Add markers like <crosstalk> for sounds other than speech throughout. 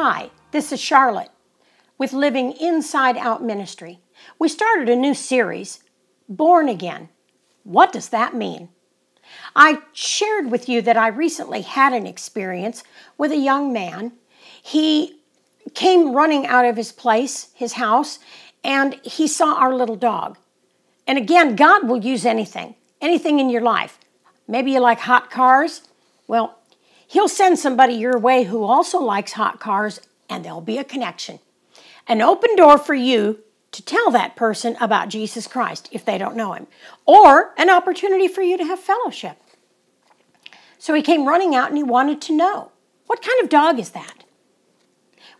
Hi, this is Charlotte with Living Inside Out Ministry. We started a new series, Born Again. What does that mean? I shared with you that I recently had an experience with a young man. He came running out of his place, his house, and he saw our little dog. And again, God will use anything, anything in your life. Maybe you like hot cars. Well, He'll send somebody your way who also likes hot cars, and there'll be a connection. An open door for you to tell that person about Jesus Christ if they don't know him, or an opportunity for you to have fellowship. So he came running out and he wanted to know what kind of dog is that?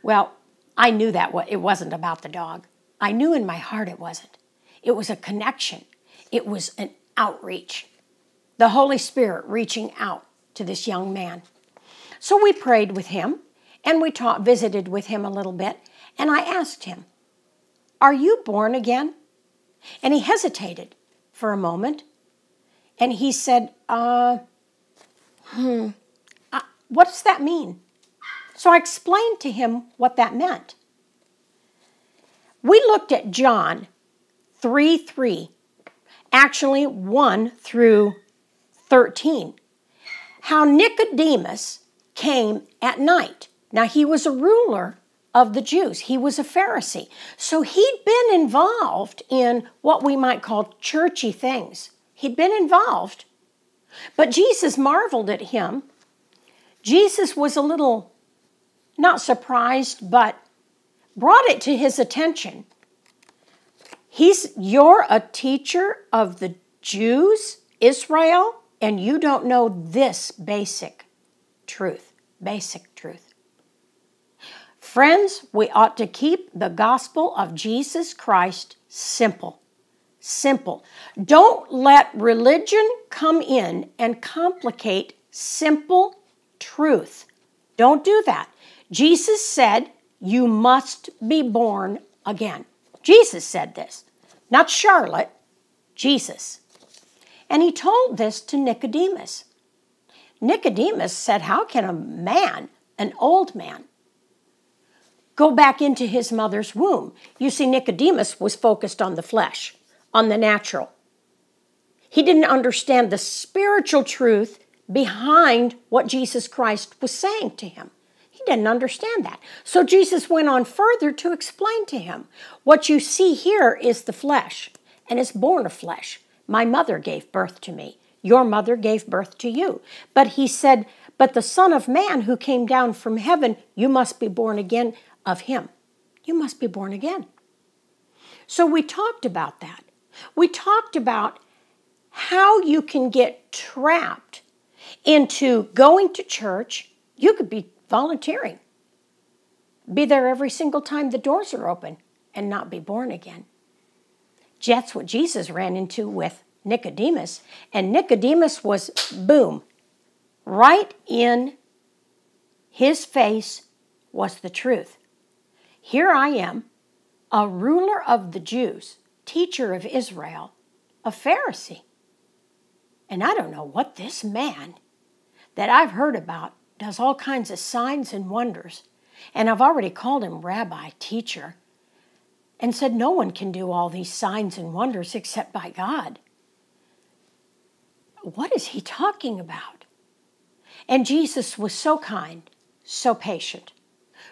Well, I knew that it wasn't about the dog. I knew in my heart it wasn't. It was a connection, it was an outreach. The Holy Spirit reaching out to this young man. So we prayed with him and we taught, visited with him a little bit. And I asked him, Are you born again? And he hesitated for a moment. And he said, Uh, hmm, uh, what does that mean? So I explained to him what that meant. We looked at John 3 3, actually 1 through 13, how Nicodemus came at night. Now, he was a ruler of the Jews, he was a Pharisee. So he'd been involved in what we might call churchy things. He'd been involved. But Jesus marveled at him. Jesus was a little, not surprised, but brought it to his attention. He's, you're a teacher of the Jews, Israel, and you don't know this basic truth basic truth. Friends, we ought to keep the gospel of Jesus Christ simple. Simple. Don't let religion come in and complicate simple truth. Don't do that. Jesus said, You must be born again. Jesus said this, not Charlotte, Jesus. And he told this to Nicodemus. Nicodemus said, How can a man, an old man, go back into his mother's womb? You see, Nicodemus was focused on the flesh, on the natural. He didn't understand the spiritual truth behind what Jesus Christ was saying to him. He didn't understand that. So Jesus went on further to explain to him what you see here is the flesh, and it's born of flesh. My mother gave birth to me. Your mother gave birth to you. But he said, But the Son of Man who came down from heaven, you must be born again of him. You must be born again. So we talked about that. We talked about how you can get trapped into going to church. You could be volunteering, be there every single time the doors are open, and not be born again. That's what Jesus ran into with Nicodemus, and Nicodemus was, boom, right in his face was the truth. Here I am, a ruler of the Jews, teacher of Israel, a Pharisee. And I don't know what this man that I've heard about does all kinds of signs and wonders. And I've already called him rabbi, teacher, and said no one can do all these signs and wonders except by God. What is he talking about? And Jesus was so kind, so patient.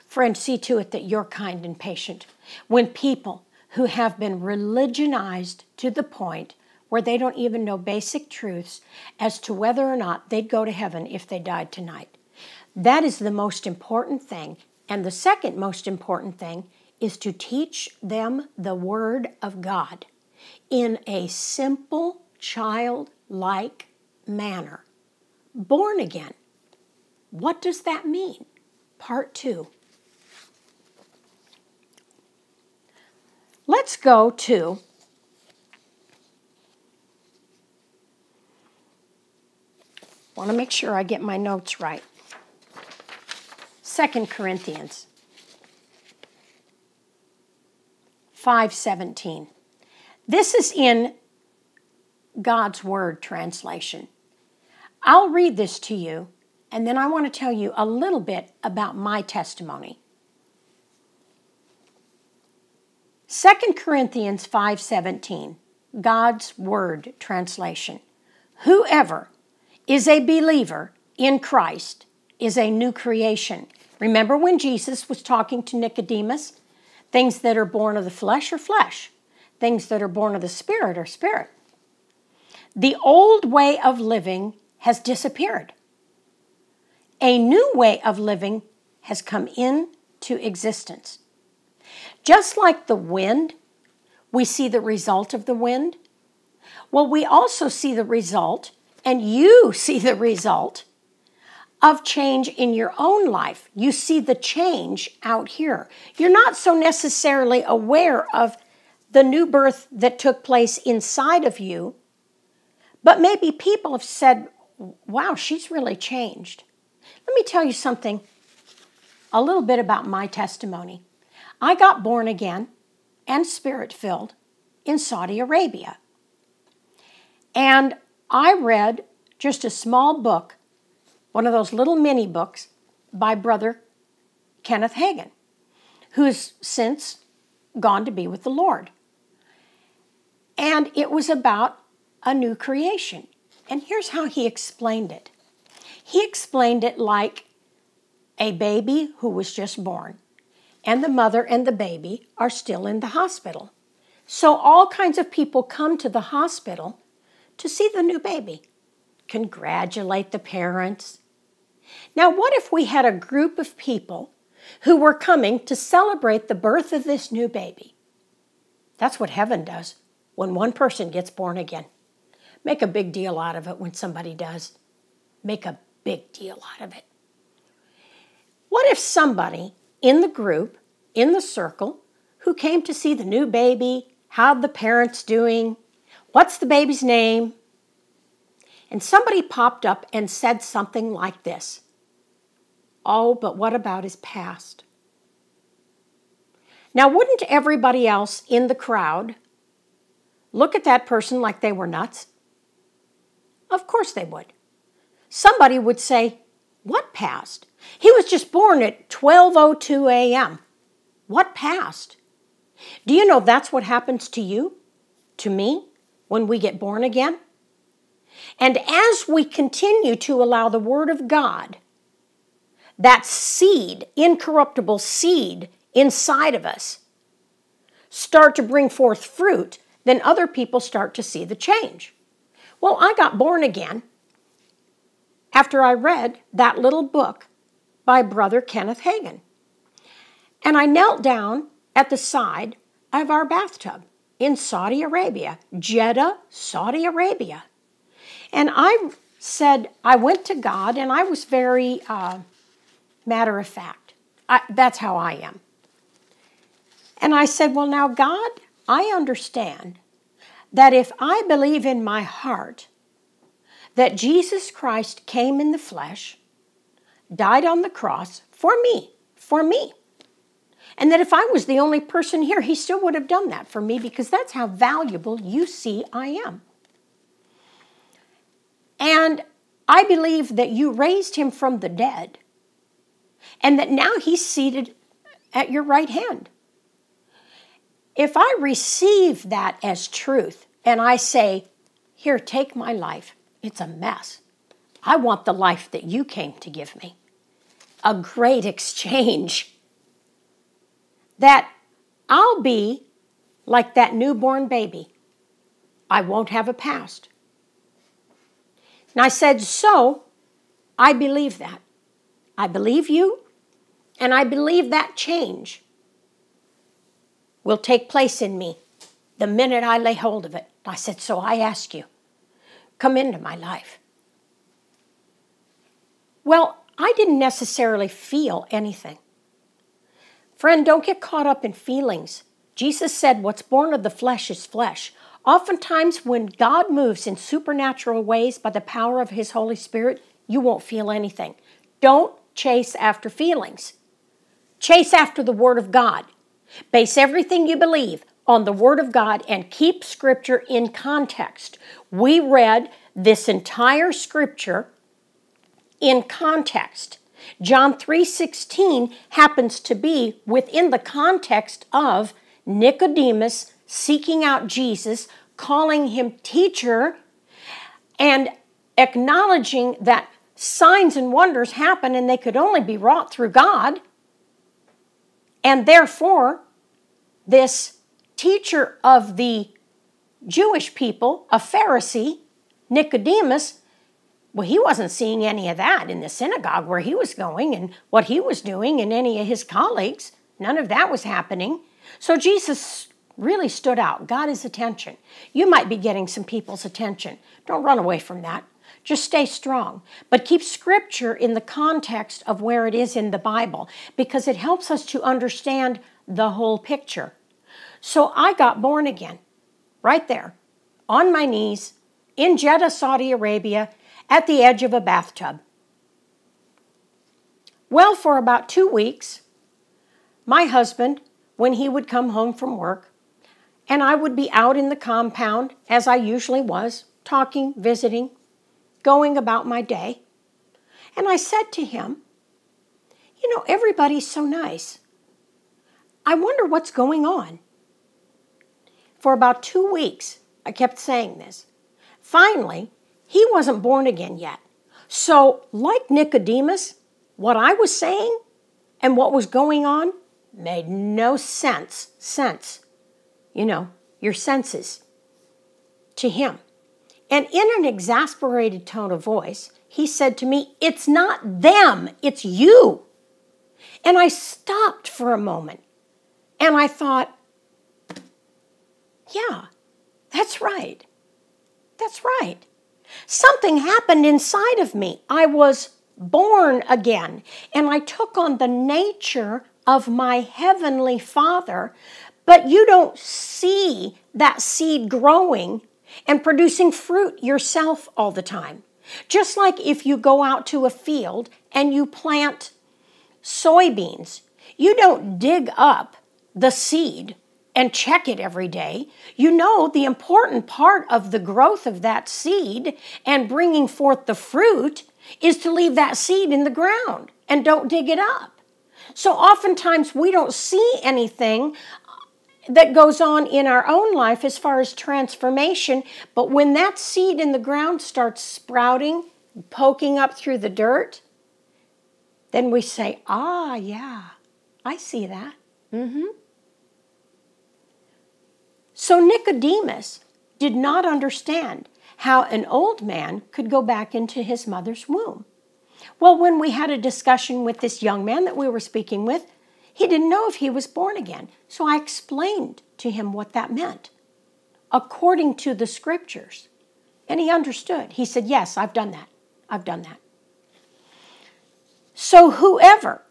Friend, see to it that you're kind and patient. When people who have been religionized to the point where they don't even know basic truths as to whether or not they'd go to heaven if they died tonight. That is the most important thing. And the second most important thing is to teach them the Word of God in a simple, child like manner. Born again. What does that mean? Part two. Let's go to want to make sure I get my notes right. Second Corinthians 5:17. This is in God's Word translation. I'll read this to you, and then I want to tell you a little bit about my testimony. 2 Corinthians 5:17 God's word translation Whoever is a believer in Christ is a new creation. Remember when Jesus was talking to Nicodemus? Things that are born of the flesh are flesh, things that are born of the spirit are spirit. The old way of living has disappeared. A new way of living has come into existence. Just like the wind, we see the result of the wind. Well, we also see the result, and you <laughs> see the result of change in your own life. You see the change out here. You're not so necessarily aware of the new birth that took place inside of you, but maybe people have said, wow, she's really changed. Let me tell you something a little bit about my testimony. I got born again and spirit filled in Saudi Arabia. And I read just a small book one of those little mini books by brother Kenneth Hagin, who's since gone to be with the Lord. And it was about a new creation. And here's how he explained it he explained it like a baby who was just born, and the mother and the baby are still in the hospital. So all kinds of people come to the hospital to see the new baby, congratulate the parents, now, what if we had a group of people who were coming to celebrate the birth of this new baby? That's what heaven does when one person gets born again. Make a big deal out of it when somebody does. Make a big deal out of it. What if somebody in the group, in the circle, who came to see the new baby, how the parents doing, what's the baby's name, and somebody popped up and said something like this Oh, but what about his past? Now, wouldn't everybody else in the crowd look at that person like they were nuts? Of course they would. Somebody would say, What passed? He was just born at 12:02 a.m. What passed? Do you know that's what happens to you, to me, when we get born again? And as we continue to allow the Word of God, that seed, incorruptible seed inside of us, start to bring forth fruit, then other people start to see the change. Well, I got born again after I read that little book by Brother Kenneth Hagin. And I knelt down at the side of our bathtub in Saudi Arabia, Jeddah, Saudi Arabia. And I said, I went to God and I was very uh, matter of fact. I, that's how I am. And I said, Well, now, God, I understand that if I believe in my heart that Jesus Christ came in the flesh, died on the cross for me, for me, and that if I was the only person here, he still would have done that for me because that's how valuable you see I am. And I believe that you raised him from the dead and that now he's seated at your right hand. If I receive that as truth and I say, Here, take my life, it's a mess. I want the life that you came to give me. A great <laughs> exchange. That I'll be like that newborn baby. I won't have a past. And I said, So I believe that. I believe you, and I believe that change will take place in me the minute I lay hold of it. I said, So I ask you, come into my life. Well, I didn't necessarily feel anything. Friend, don't get caught up in feelings. Jesus said, What's born of the flesh is flesh. Oftentimes, when God moves in supernatural ways by the power of His Holy Spirit, you won't feel anything. Don't chase after feelings. Chase after the Word of God. Base everything you believe on the Word of God and keep Scripture in context. We read this entire Scripture in context. John 3:16 happens to be within the context of Nicodemus seeking out Jesus, calling him teacher, and acknowledging that signs and wonders happen and they could only be wrought through God. And therefore, this teacher of the Jewish people, a Pharisee, Nicodemus, well, he wasn't seeing any of that in the synagogue where he was going and what he was doing and any of his colleagues. None of that was happening. So Jesus really stood out, got his attention. You might be getting some people's attention. Don't run away from that. Just stay strong. But keep scripture in the context of where it is in the Bible because it helps us to understand the whole picture. So I got born again, right there, on my knees, in Jeddah, Saudi Arabia, at the edge of a bathtub. Well, for about two weeks, my husband, when he would come home from work, and I would be out in the compound, as I usually was, talking, visiting, going about my day. And I said to him, You know, everybody's so nice. I wonder what's going on. For about two weeks, I kept saying this. Finally, he wasn't born again yet. So, like Nicodemus, what I was saying and what was going on made no sense. Sense. You know, your senses to him. And in an exasperated tone of voice, he said to me, It's not them, it's you. And I stopped for a moment and I thought, Yeah, that's right. That's right. Something happened inside of me. I was born again, and I took on the nature of my heavenly Father. But you don't see that seed growing and producing fruit yourself all the time. Just like if you go out to a field and you plant soybeans, you don't dig up the seed and check it every day, you know the important part of the growth of that seed and bringing forth the fruit is to leave that seed in the ground and don't dig it up. So oftentimes we don't see anything that goes on in our own life as far as transformation, but when that seed in the ground starts sprouting, poking up through the dirt, then we say, ah, yeah, I see that. Mm-hmm. So Nicodemus did not understand how an old man could go back into his mother's womb. Well, when we had a discussion with this young man that we were speaking with, he didn't know if he was born again. So I explained to him what that meant according to the scriptures. And he understood. He said, Yes, I've done that. I've done that. So, whoever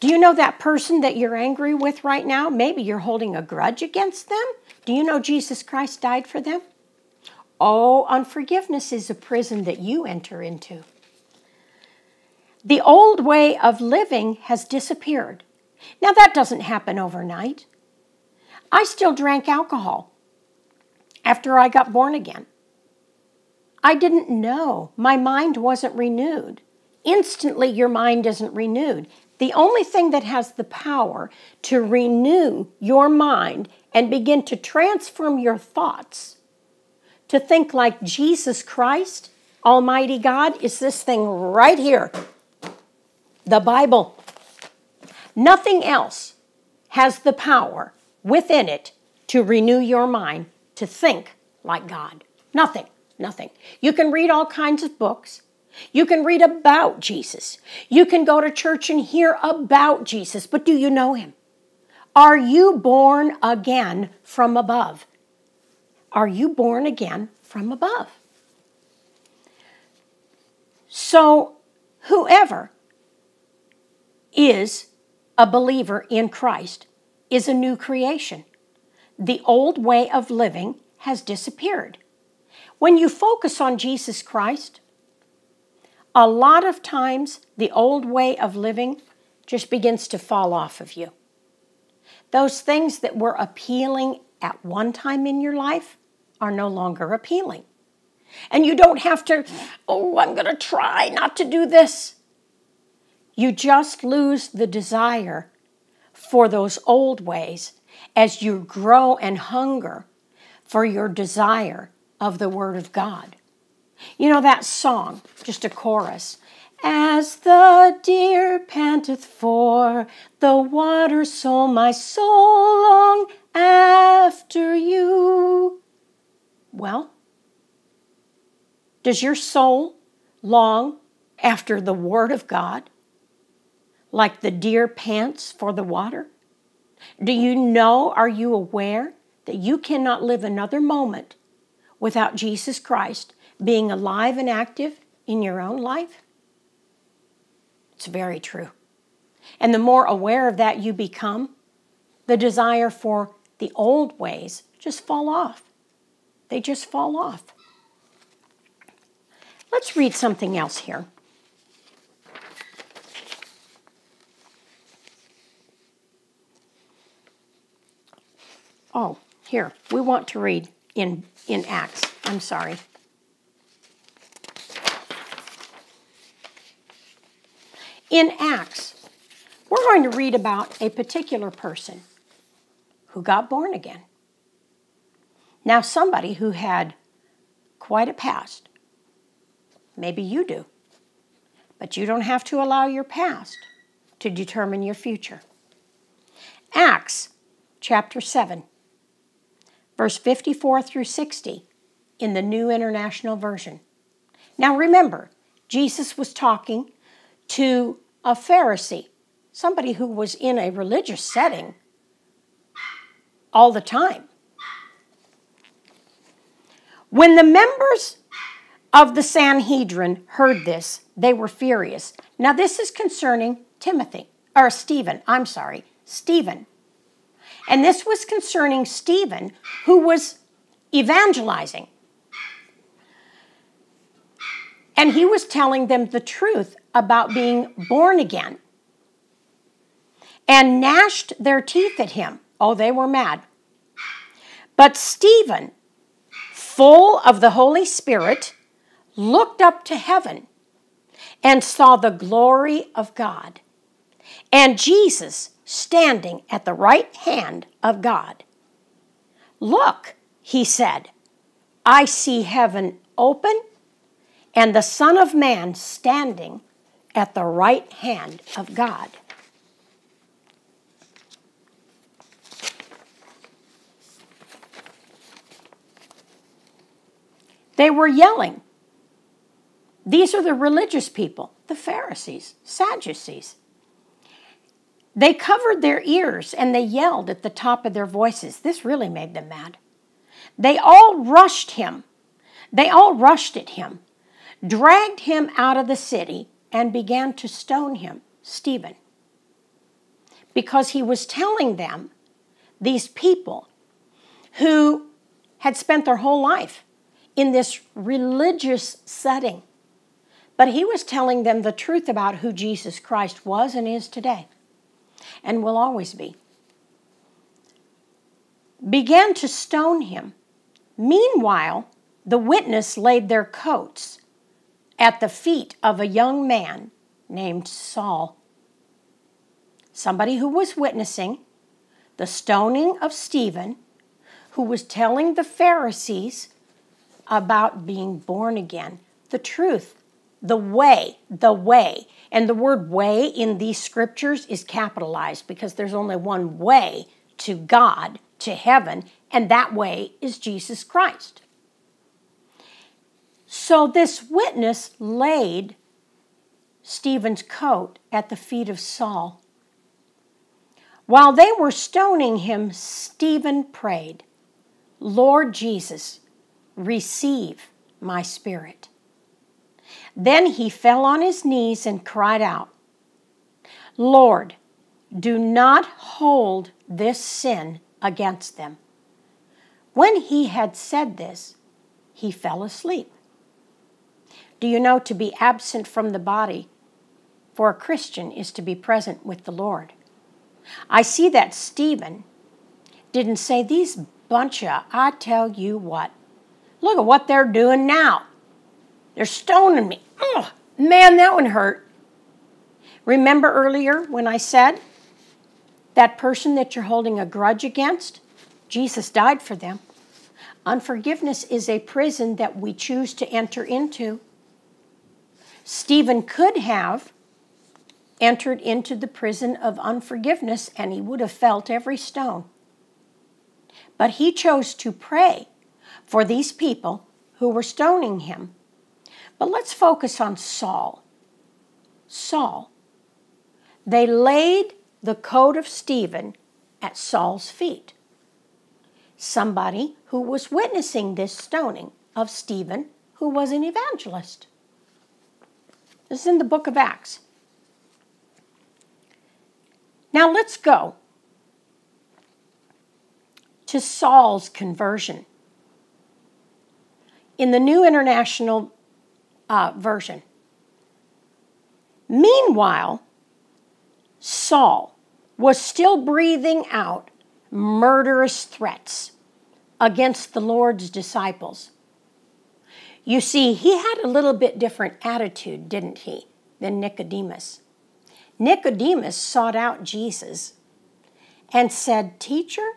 do you know that person that you're angry with right now? Maybe you're holding a grudge against them. Do you know Jesus Christ died for them? Oh, unforgiveness is a prison that you enter into. The old way of living has disappeared. Now, that doesn't happen overnight. I still drank alcohol after I got born again. I didn't know. My mind wasn't renewed. Instantly, your mind isn't renewed. The only thing that has the power to renew your mind and begin to transform your thoughts to think like Jesus Christ, Almighty God, is this thing right here the Bible. Nothing else has the power within it to renew your mind to think like God. Nothing, nothing. You can read all kinds of books. You can read about Jesus. You can go to church and hear about Jesus, but do you know him? Are you born again from above? Are you born again from above? So, whoever is a believer in Christ is a new creation. The old way of living has disappeared. When you focus on Jesus Christ, a lot of times the old way of living just begins to fall off of you. Those things that were appealing at one time in your life are no longer appealing. And you don't have to, oh, I'm going to try not to do this. You just lose the desire for those old ways as you grow and hunger for your desire of the Word of God. You know that song, just a chorus. As the deer panteth for the water, so my soul long after you. Well, does your soul long after the Word of God, like the deer pants for the water? Do you know, are you aware that you cannot live another moment without Jesus Christ being alive and active in your own life? It's very true. And the more aware of that you become, the desire for the old ways just fall off. They just fall off. Let's read something else here. Oh, here, we want to read in, in Acts. I'm sorry. In Acts, we're going to read about a particular person who got born again. Now, somebody who had quite a past. Maybe you do. But you don't have to allow your past to determine your future. Acts chapter 7 verse 54 through 60 in the New International Version. Now remember, Jesus was talking to a Pharisee, somebody who was in a religious setting all the time. When the members of the Sanhedrin heard this, they were furious. Now, this is concerning Timothy, or Stephen, I'm sorry, Stephen. And this was concerning Stephen, who was evangelizing. And he was telling them the truth about being born again and gnashed their teeth at him. Oh, they were mad. But Stephen, full of the Holy Spirit, looked up to heaven and saw the glory of God and Jesus standing at the right hand of God. Look, he said, I see heaven open and the Son of Man standing at the right hand of God. They were yelling. These are the religious people, the Pharisees, Sadducees. They covered their ears and they yelled at the top of their voices. This really made them mad. They all rushed him. They all rushed at him, dragged him out of the city, and began to stone him, Stephen, because he was telling them, these people who had spent their whole life in this religious setting, but he was telling them the truth about who Jesus Christ was and is today and will always be, began to stone him. Meanwhile, the witness laid their coats at the feet of a young man named Saul. Somebody who was witnessing the stoning of Stephen, who was telling the Pharisees about being born again, the truth, the way, the way. And the word way in these scriptures is capitalized because there's only one way to God, to heaven, and that way is Jesus Christ. So this witness laid Stephen's coat at the feet of Saul. While they were stoning him, Stephen prayed, Lord Jesus, receive my spirit. Then he fell on his knees and cried out, Lord, do not hold this sin against them. When he had said this, he fell asleep. Do you know to be absent from the body for a Christian is to be present with the Lord? I see that Stephen didn't say, These bunch of, I tell you what, look at what they're doing now. They're stoning me. Oh, man, that one hurt. Remember earlier when I said That person that you're holding a grudge against, Jesus died for them. Unforgiveness is a prison that we choose to enter into. Stephen could have entered into the prison of unforgiveness and he would have felt every stone. But he chose to pray for these people who were stoning him. But let's focus on Saul. Saul. They laid the coat of Stephen at Saul's feet. Somebody who was witnessing this stoning of Stephen, who was an evangelist. This is in the book of Acts. Now let's go to Saul's conversion. In the New International uh, Version. Meanwhile, Saul was still breathing out murderous threats against the Lord's disciples. You see, he had a little bit different attitude, didn't he, than Nicodemus. Nicodemus sought out Jesus and said, Teacher,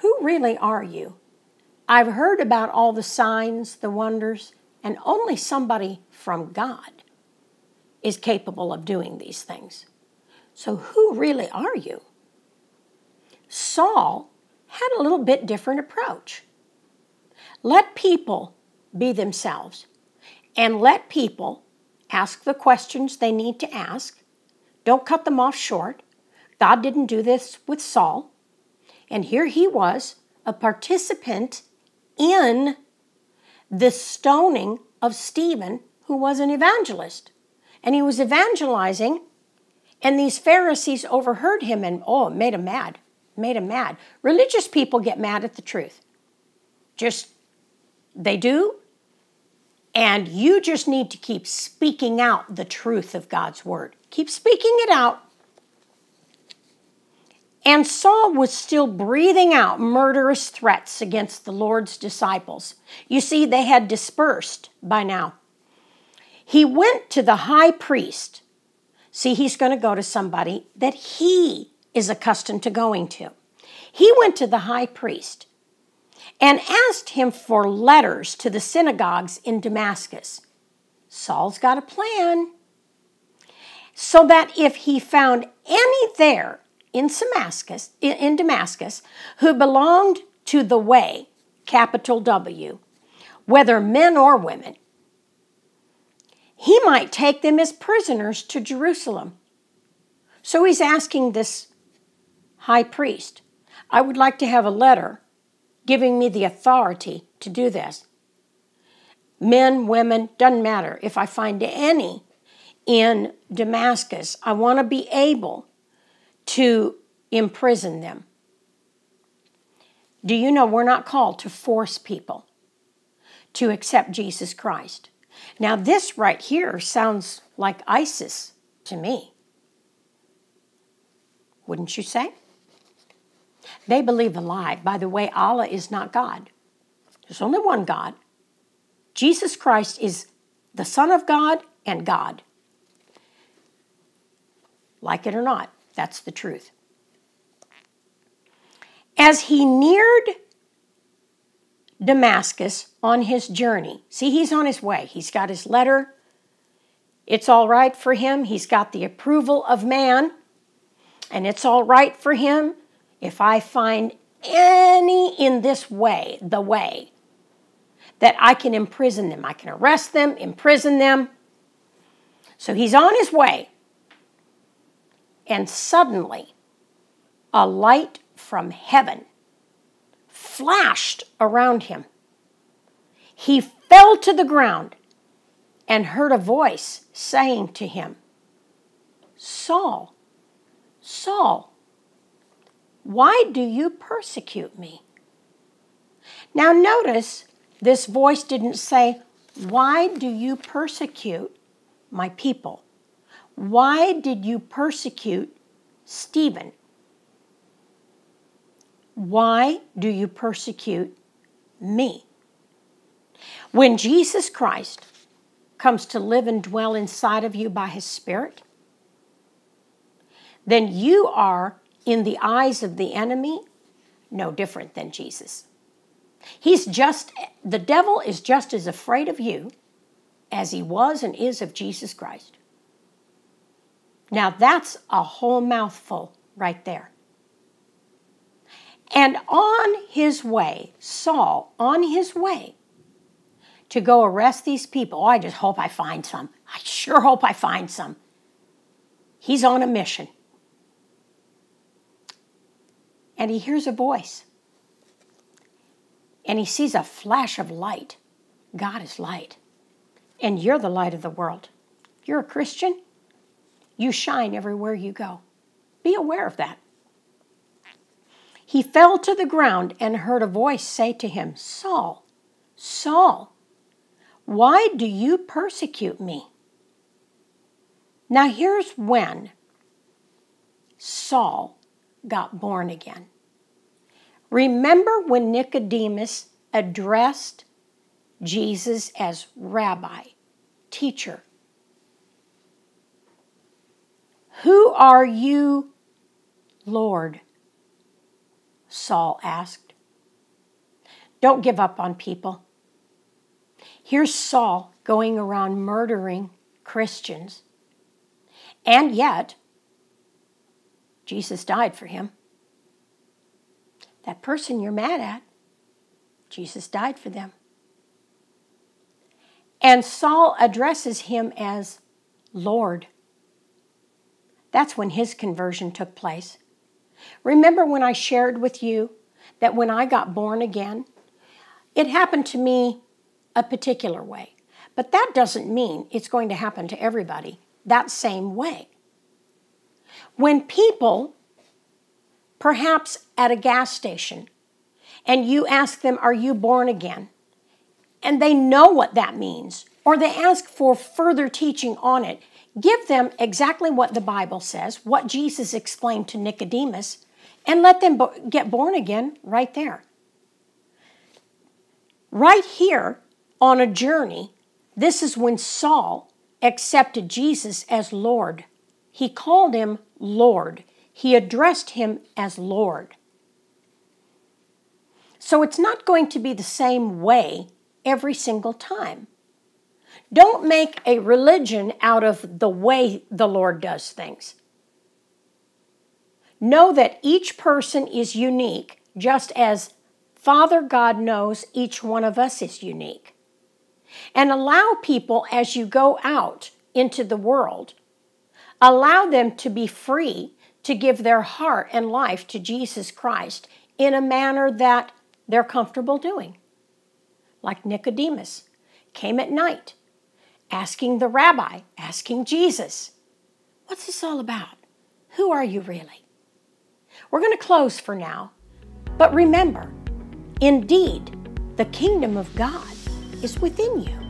who really are you? I've heard about all the signs, the wonders, and only somebody from God is capable of doing these things. So, who really are you? Saul had a little bit different approach. Let people be themselves and let people ask the questions they need to ask. Don't cut them off short. God didn't do this with Saul. And here he was, a participant in the stoning of Stephen, who was an evangelist. And he was evangelizing, and these Pharisees overheard him and, oh, it made him mad. Made him mad. Religious people get mad at the truth. Just, they do. And you just need to keep speaking out the truth of God's word. Keep speaking it out and Saul was still breathing out murderous threats against the Lord's disciples. You see, they had dispersed by now. He went to the high priest. See, he's going to go to somebody that he is accustomed to going to. He went to the high priest and asked him for letters to the synagogues in Damascus. Saul's got a plan. So that if he found any there in Damascus, in Damascus who belonged to the way, capital W, whether men or women. He might take them as prisoners to Jerusalem. So he's asking this high priest, I would like to have a letter giving me the authority to do this. Men, women, doesn't matter. If I find any in Damascus, I want to be able to imprison them. Do you know we're not called to force people to accept Jesus Christ? Now, this right here sounds like ISIS to me. Wouldn't you say? They believe a lie. By the way, Allah is not God. There's only one God. Jesus Christ is the Son of God and God. Like it or not. That's the truth. As he neared Damascus on his journey, see, he's on his way. He's got his letter. It's all right for him. He's got the approval of man. And it's all right for him if I find any in this way, the way, that I can imprison them. I can arrest them, imprison them. So he's on his way and suddenly a light from heaven flashed around him. He fell to the ground and heard a voice saying to him, Saul, Saul, why do you persecute me? Now, notice this voice didn't say, Why do you persecute my people? Why did you persecute Stephen? Why do you persecute me? When Jesus Christ comes to live and dwell inside of you by his Spirit, then you are, in the eyes of the enemy, no different than Jesus. He's just, the devil is just as afraid of you as he was and is of Jesus Christ. Now that's a whole mouthful right there. And on his way, Saul, on his way to go arrest these people, oh, I just hope I find some. I sure hope I find some. He's on a mission. And he hears a voice. And he sees a flash of light. God is light. And you're the light of the world. You're a Christian. You shine everywhere you go. Be aware of that. He fell to the ground and heard a voice say to him, Saul, Saul, why do you persecute me? Now, here's when Saul got born again. Remember when Nicodemus addressed Jesus as rabbi, teacher? Who are you, Lord? Saul asked. Don't give up on people. Here's Saul going around murdering Christians. And yet, Jesus died for him. That person you're mad at, Jesus died for them. And Saul addresses him as Lord. That's when his conversion took place. Remember when I shared with you that when I got born again, it happened to me a particular way. But that doesn't mean it's going to happen to everybody that same way. When people, perhaps at a gas station, and you ask them, Are you born again? and they know what that means, or they ask for further teaching on it, Give them exactly what the Bible says, what Jesus explained to Nicodemus, and let them get born again right there. Right here on a journey, this is when Saul accepted Jesus as Lord. He called him Lord, he addressed him as Lord. So it's not going to be the same way every single time. Don't make a religion out of the way the Lord does things. Know that each person is unique, just as Father God knows each one of us is unique. And allow people as you go out into the world, allow them to be free to give their heart and life to Jesus Christ in a manner that they're comfortable doing. Like Nicodemus came at night asking the rabbi, asking Jesus, What's this all about? Who are you really? We're going to close for now, but remember, indeed, the kingdom of God is within you.